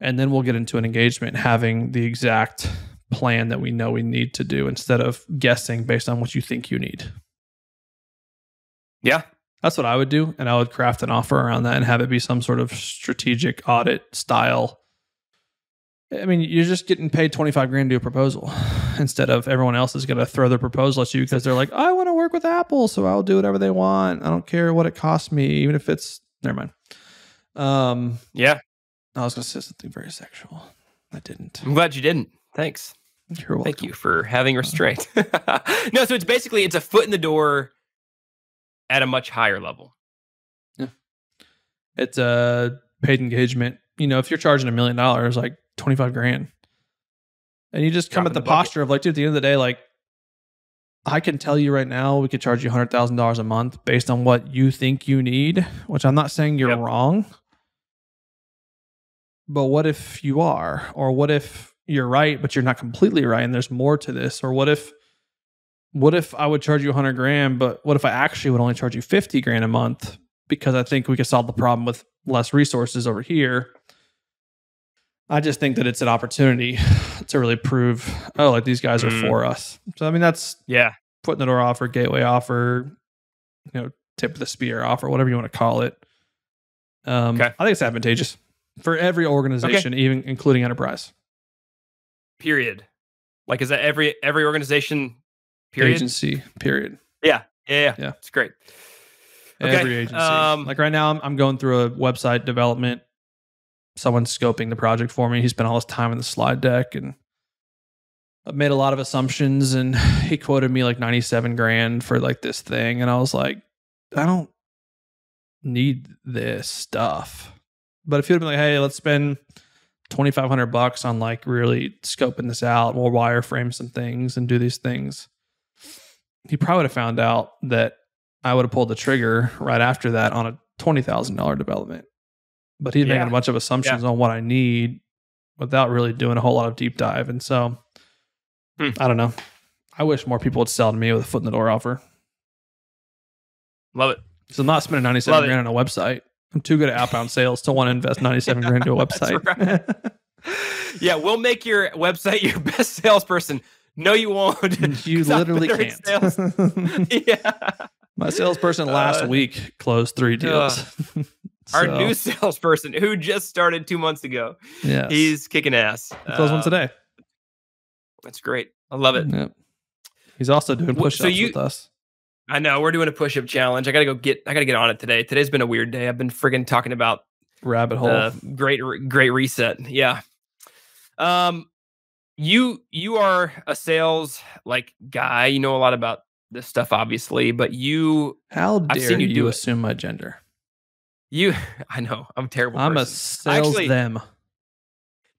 And then we'll get into an engagement having the exact plan that we know we need to do instead of guessing based on what you think you need. yeah That's what I would do. And I would craft an offer around that and have it be some sort of strategic audit style. I mean, you're just getting paid 25 grand to do a proposal [sighs] instead of everyone else is going to throw their proposal at you because they're like, I want to work with Apple, so I'll do whatever they want. I don't care what it costs me, even if it's, never mind. Um, yeah I was going to say something very sexual. I didn't. i'm glad you didn't thanks You're welcome. thank you for having restraint [laughs] no so it's basically it's a foot in the door at a much higher level Yeah. It's a paid engagement. You know, if you're charging a million dollars, like 25 grand, and you just come Drop at the, the posture of like, dude, at the end of the day, like, I can tell you right now, we could charge you $100,000 a month based on what you think you need, which I'm not saying you're Yep. wrong. But what if you are? Or what if you're right, but you're not completely right and there's more to this? Or what if what if I would charge you 100 grand, but what if I actually would only charge you 50 grand a month because I think we could solve the problem with less resources over here? I just think that it's an opportunity [sighs] to really prove, oh, like these guys are Mm. for us. So I mean, that's yeah putting the door offer, gateway offer, you know, tip of the spear offer, whatever you want to call it. Um, Okay. I think it's advantageous for every organization, even including enterprise period like is that every every organization period agency. Period. Yeah, yeah, yeah. Yeah. It's great. Okay, Every agency. um, like right now, I'm, I'm going through a website development. Someone's scoping the project for me. He spent all his time in the slide deck and I've made a lot of assumptions. And [sighs] he quoted me like 97 grand for like this thing. And I was like, I don't need this stuff. But if you'd have been like, hey, let's spend 2500 bucks on like really scoping this out, we'll wireframe some things and do these things. He probably would have found out that I would have pulled the trigger right after that on a twenty thousand dollar development. But he's Yeah. making a bunch of assumptions on what I need without really doing a whole lot of deep dive. And so Hmm. I don't know. I wish more people would sell to me with a foot in the door offer. Love it. So I'm not spending ninety seven Love it. grand on a website. I'm too good at outbound sales to want [laughs] to invest ninety seven grand into a website. [laughs] Yeah, we'll make your website your best salesperson. No, you won't. [laughs] you literally can't. sales. yeah. My salesperson last Uh, week closed three deals. Our So, new salesperson who just started two months ago. yes. He's kicking ass. He closed one Um, today. That's great. I love it. Yep. He's also doing push-ups so you- with us. I know we're doing a push-up challenge. I gotta go get. I gotta get on it today. Today's been a weird day. I've been friggin' talking about Rabbit hole. great, great reset. Yeah. Um, you you are a sales like guy. You know a lot about this stuff, obviously, but you How I've dare seen you you, do it. assume my gender? you. [laughs] I know I'm a terrible. I'm a person. sales Actually- them.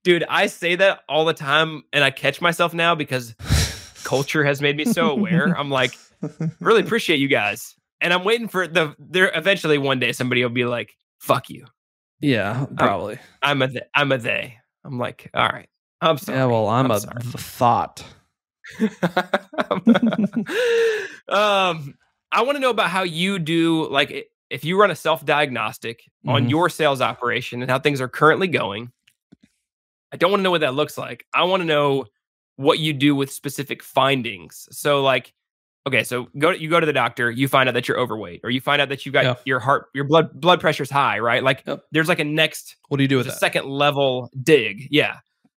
dude. I say that all the time, and I catch myself now because [laughs] culture has made me so aware. I'm like, really appreciate you guys, and I'm waiting for the. There eventually one day somebody will be like, "Fuck you." yeah, probably. I'm a. Th- I'm a they. I'm like, all right. I'm sorry. yeah, well, I'm, I'm a th- thought. [laughs] um, I want to know about how you do like if you run a self-diagnostic on Mhm. your sales operation and how things are currently going. I don't want to know what that looks like. I want to know what you do with specific findings. So like okay, so go you go to the doctor, you find out that you're overweight or you find out that you've got Yeah. your heart your blood blood pressure's high, right? Like Yep. there's like a next What do you do with a second level dig. Yeah.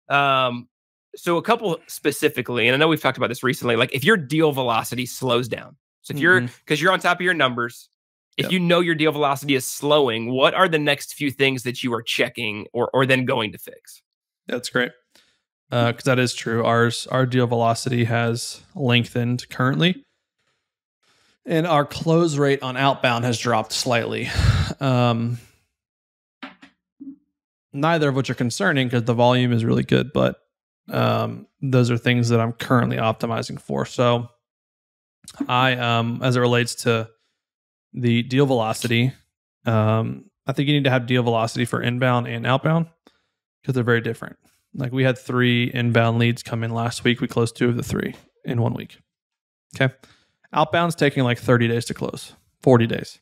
Um, so a couple specifically, and I know we've talked about this recently. Like if your deal velocity slows down, so if you're Mhm. because you're on top of your numbers, if Yep. you know your deal velocity is slowing, what are the next few things that you are checking or or then going to fix? That's great. Because that is true. Ours, our deal velocity has lengthened currently, and our close rate on outbound has dropped slightly. Um, neither of which are concerning because the volume is really good, but um, those are things that I'm currently optimizing for. So, I, um, as it relates to the deal velocity, um, I think you need to have deal velocity for inbound and outbound because they're very different. Like we had three inbound leads come in last week. We closed two of the three in one week. Okay. Outbound's taking like 30 days to close, 40 days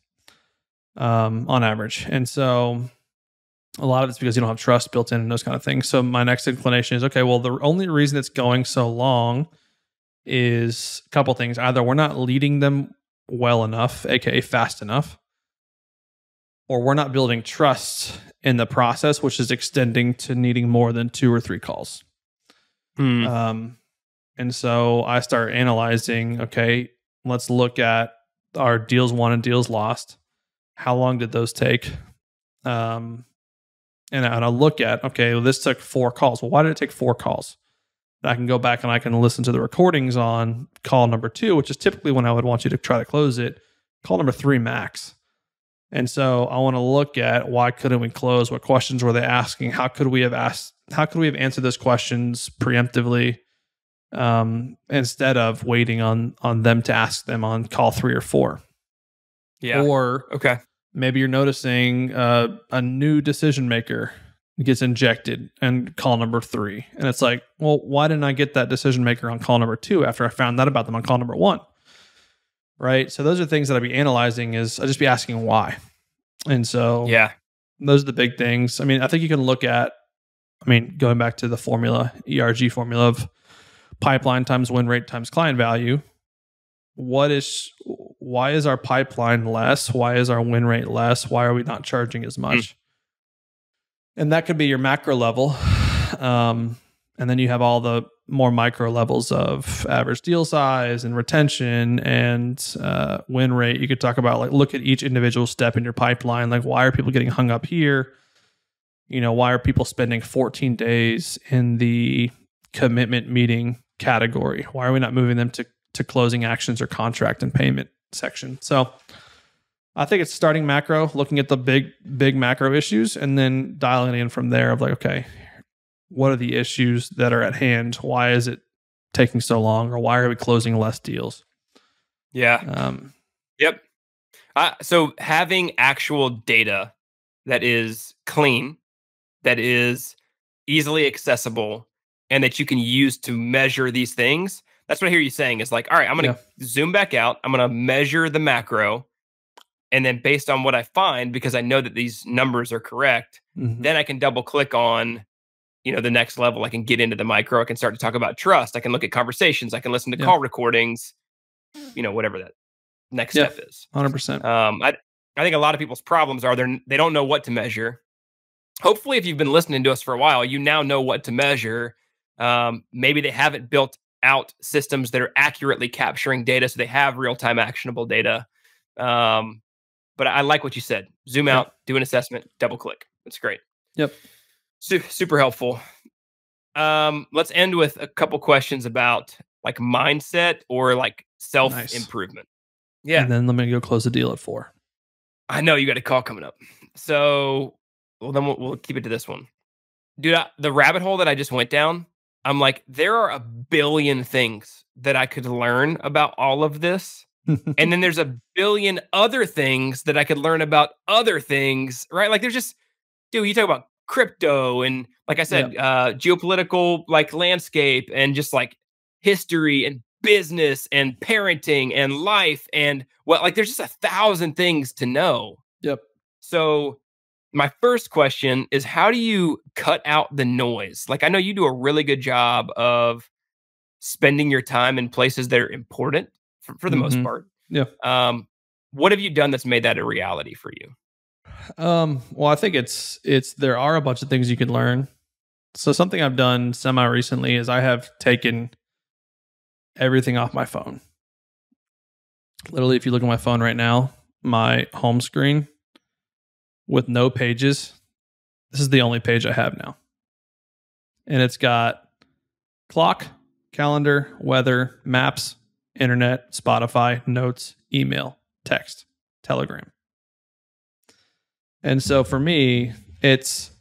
um, on average. And so a lot of it's because you don't have trust built in and those kind of things. So my next inclination is okay, well, the only reason it's going so long is a couple things. Either we're not leading them well enough, aka fast enough, or we're not building trust in the process, which is extending to needing more than two or three calls. Um, and so I start analyzing, okay, let's look at our deals won and deals lost. How long did those take? Um, and, I- and I look at, okay, well, this took four calls. Well, why did it take four calls? And I can go back and I can listen to the recordings on call number two, which is typically when I would want you to try to close it. Call number three max. And so I want to look at why couldn't we close? What questions were they asking? How could we have asked? How could we have answered those questions preemptively um, instead of waiting on on them to ask them on call three or four? Yeah. Or okay. maybe you're noticing uh, a new decision maker gets injected and call number three, and it's like, well, why didn't I get that decision maker on call number two after I found out about them on call number one? Right. So those are things that I'd be analyzing. Is I'd just be asking why, and so Yeah. those are the big things. I mean, I think you can look at, I mean, going back to the formula, ERG formula of pipeline times win rate times client value. What is, why is our pipeline less? Why is our win rate less? Why are we not charging as much? And that could be your macro level. Um, and then you have all the more micro levels of average deal size and retention and uh, win rate. You could talk about like look at each individual step in your pipeline. Like why are people getting hung up here? You know, why are people spending 14 days in the commitment meeting category? Why are we not moving them to to closing actions or contract and payment section? So I think it's starting macro, looking at the big big macro issues, and then dialing in from there of like, okay, what are the issues that are at hand? Why is it taking so long, or why are we closing less deals? Yeah. Um, Yep. Uh, so having actual data that is clean, that is easily accessible, and that you can use to measure these things. That's what I hear you saying is like, all right, I'm going to zoom back out. I'm going to measure the macro. And then based on what I find, because I know that these numbers are correct, mhm. then I can double click on, you know, the next level. I can get into the micro. I can start to talk about trust. I can look at conversations. I can listen to Yeah. call recordings, you know, whatever that next Yeah. step is. 100%. Um, I I think a lot of people's problems are they're, they don't know what to measure. Hopefully, if you've been listening to us for a while, you now know what to measure. Um, maybe they haven't built out systems that are accurately capturing data, so they have real time actionable data. Um, but I like what you said. Zoom out, do an assessment, double click. That's great. Yep. Su- super helpful. Um, let's end with a couple questions about like mindset or like self improvement. Nice. Yeah. And then let me go close the deal at four. I know you got a call coming up. So, well, then we'll, we'll keep it to this one. Dude, I, the rabbit hole that I just went down, I'm like, there are a billion things that I could learn about all of this. and then there's a billion other things that I could learn about other things, right? Like there's just, dude, you talk about crypto and like I said, yep. uh, geopolitical like landscape and just like history and business and parenting and life and what like there's just a thousand things to know. Yep. So my first question is how do you cut out the noise? Like I know you do a really good job of spending your time in places that are important for, for the mm-hmm. most part. Yeah. Um, what have you done that's made that a reality for you? Um, well, I think it's it's there are a bunch of things you can learn. So something I've done semi recently is I have taken everything off my phone. Literally, if you look at my phone right now, my home screen with no pages, this is the only page I have now. And it's got clock, calendar, weather, maps, internet, Spotify, notes, email, text, telegram. And so for me, it's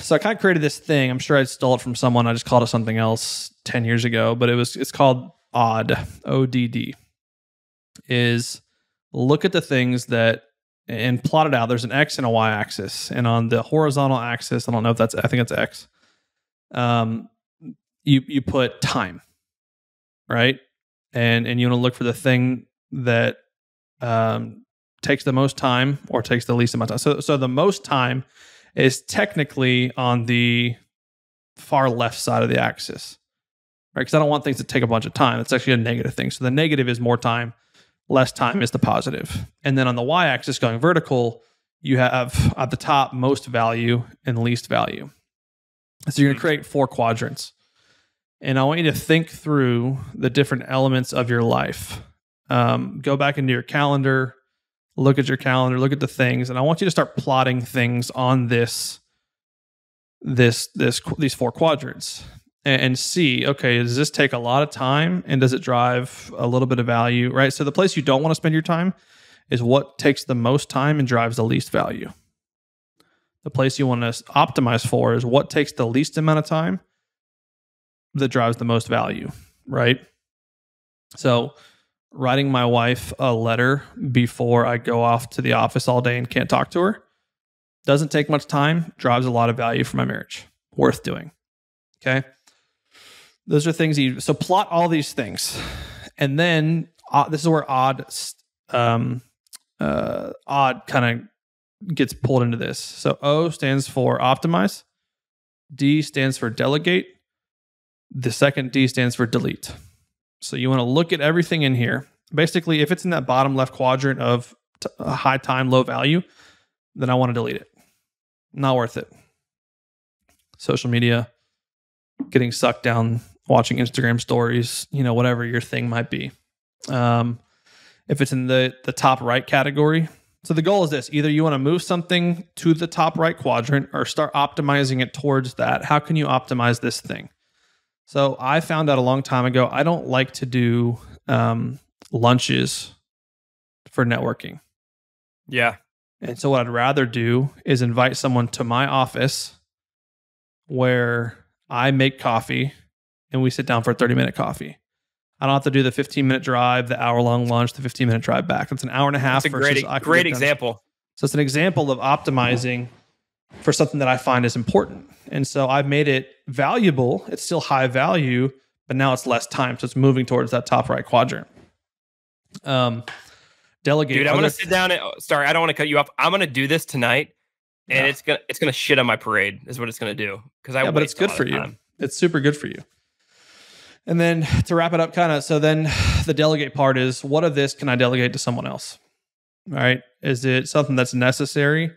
so I kind of created this thing. I'm sure I stole it from someone. I just called it something else 10 years ago, but it was it's called ODD. O D D. Is look at the things that and plot it out. There's an X and a Y axis. And on the horizontal axis, I don't know if that's I think it's X. Um you you put time. Right? And and you want to look for the thing that um takes the most time or takes the least amount of time. So so the most time is technically on the far left side of the axis, right? Because I don't want things to take a bunch of time. It's actually a negative thing. So the negative is more time, less time is the positive. And then on the y axis going vertical, you have at the top most value and least value. So you're going to create four quadrants. And I want you to think through the different elements of your life. Um, go back into your calendar, look at your calendar, look at the things, and I want you to start plotting things on this this this these four quadrants and, see okay does this take a lot of time and does it drive a little bit of value right so the place you don't want to spend your time is what takes the most time and drives the least value the place you want to optimize for is what takes the least amount of time that drives the most value right so writing my wife a letter before I go off to the office all day and can't talk to her doesn't take much time, drives a lot of value for my marriage. Worth doing. Okay. Those are things you, so plot all these things. And then uh, this is where odd, um, uh, odd kind of gets pulled into this. So O stands for optimize, D stands for delegate, the second D stands for delete. So you want to look at everything in here. Basically, if it's in that bottom left quadrant of t- high time, low value, then I want to delete it. Not worth it. Social media, getting sucked down, watching Instagram stories, you know, whatever your thing might be. Um, if it's in the the top right category, so the goal is this: either you want to move something to the top right quadrant or start optimizing it towards that. How can you optimize this thing? So I found out a long time ago I don't like to do um, lunches for networking. Yeah. And so what I'd rather do is invite someone to my office where I make coffee and we sit down for a 30 minute coffee. I don't have to do the 15 minute drive, the hour long lunch, the 15 minute drive back. It's an hour and a half. That's a great, great example. So it's an example of optimizing for something that I find is important. And so I've made it valuable. It's still high value, but now it's less time. So it's moving towards that top right quadrant. Um, delegate. Dude, I'm gonna sit down. And, oh, sorry, I don't want to cut you off. I'm gonna do this tonight, and yeah. it's gonna it's gonna shit on my parade. Is what it's gonna do. Because I yeah, but it's good for you. It's super good for you. And then to wrap it up, kind of. So then the delegate part is what of this can I delegate to someone else? right? Is it something that's necessary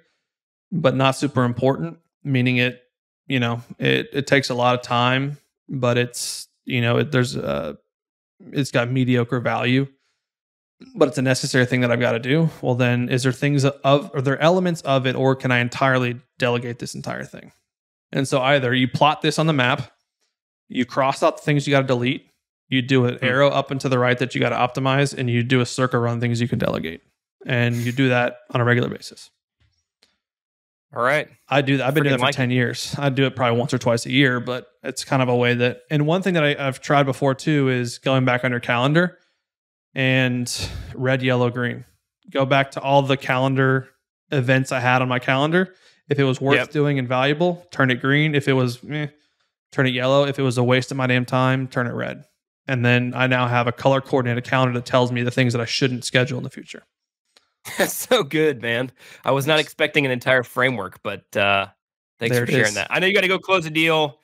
but not super important? Meaning it, you know, it it takes a lot of time, but it's you know, it, there's a it's got mediocre value, but it's a necessary thing that I've got to do. Well, then is there things of are there elements of it, or can I entirely delegate this entire thing? And so either you plot this on the map, you cross out the things you got to delete, you do an hmm. arrow up and to the right that you got to optimize, and you do a circle around things you can delegate. And you do that on a regular basis. All right. I do that. I've been doing that for like 10 years. I do it probably once or twice a year, but it's kind of a way that, and one thing that I, I've tried before too is going back on your calendar and red, yellow, green. Go back to all the calendar events I had on my calendar. If it was worth yep. doing and valuable, turn it green. If it was, eh, turn it yellow. If it was a waste of my damn time, turn it red. And then I now have a color coordinated calendar that tells me the things that I shouldn't schedule in the future. That's [laughs] so good, man. I was not expecting an entire framework, but uh, thanks there for sharing is. that. I know you got to go close a deal.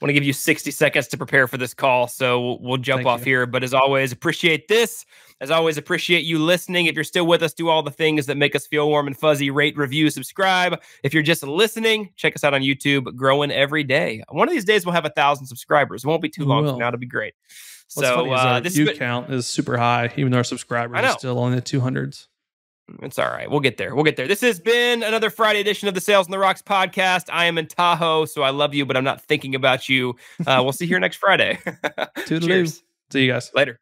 I want to give you 60 seconds to prepare for this call, so we'll, we'll jump Thank off you. here. But as always, appreciate this. As always, appreciate you listening. If you're still with us, do all the things that make us feel warm and fuzzy. Rate, review, subscribe. If you're just listening, check us out on YouTube. Growing every day. One of these days, we'll have a thousand subscribers. It won't be too long from now. It'll be great. What's so uh, this view count is super high, even though our subscribers are still only the 200s. It's all right. We'll get there. We'll get there. This has been another Friday edition of the Sales on the Rocks podcast. I am in Tahoe, so I love you, but I'm not thinking about you. Uh, we'll see you here next Friday. [laughs] Cheers. See you guys later.